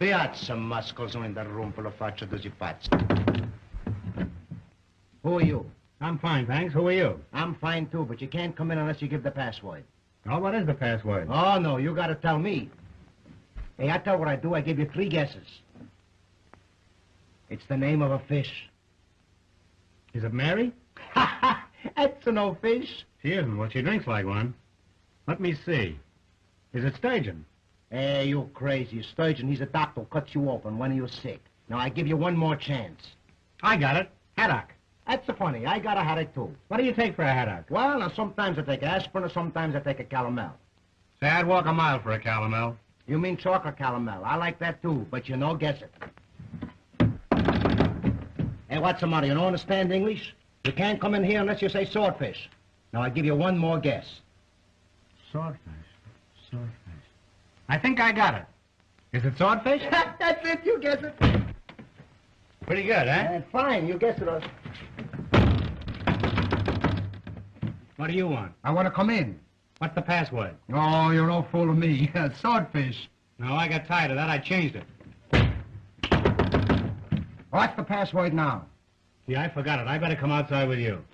Piazza muscles in the room full of faccia duzzi pazzi. Who are you? I'm fine, thanks. Who are you? I'm fine too, but you can't come in unless you give the password. Oh, what is the password? Oh, no, you gotta tell me. Hey, I tell what I do, I give you three guesses. It's the name of a fish. Is it Mary? Ha ha! That's no fish. She isn't. Well, she drinks like one. Let me see. Is it sturgeon? Hey, you're crazy. Sturgeon, he's a doctor cuts you open when you're sick. Now, I give you one more chance. I got it. Haddock. That's the funny. I got a headache, too. What do you take for a haddock? Well, now, sometimes I take aspirin, or sometimes I take a calomel. Say, I'd walk a mile for a calomel. You mean chocolate calomel. I like that, too, but you know, guess it. Hey, what's the matter? You don't understand English? You can't come in here unless you say swordfish. Now, I give you one more guess. Swordfish. Swordfish. I think I got it. Is it swordfish? That's it. You guess it. Pretty good, eh? Uh, fine. You guess it. Us. What do you want? I want to come in. What's the password? Oh, you're no fool of me. Swordfish. No, I got tired of that. I changed it. What's the password now? See, I forgot it. I better come outside with you.